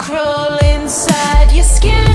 crawl inside your skin.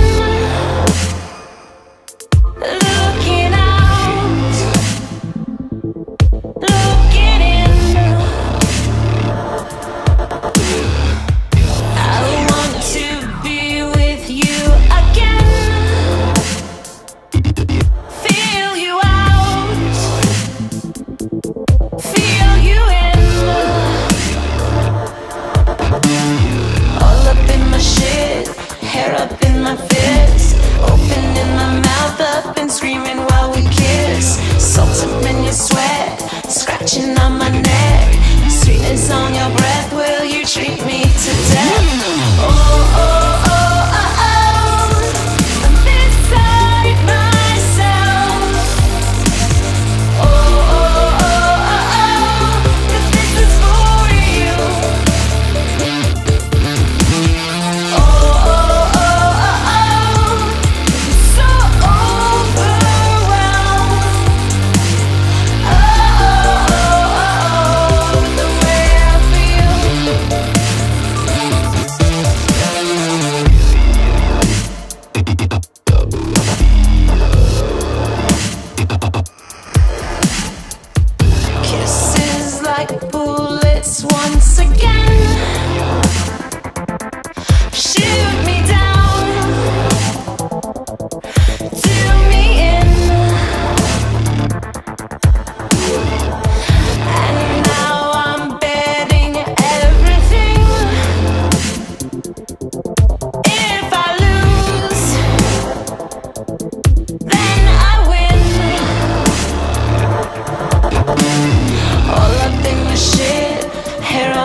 shake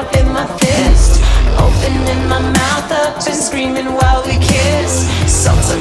up in my fist Opening my mouth up and screaming while we kiss. Salsa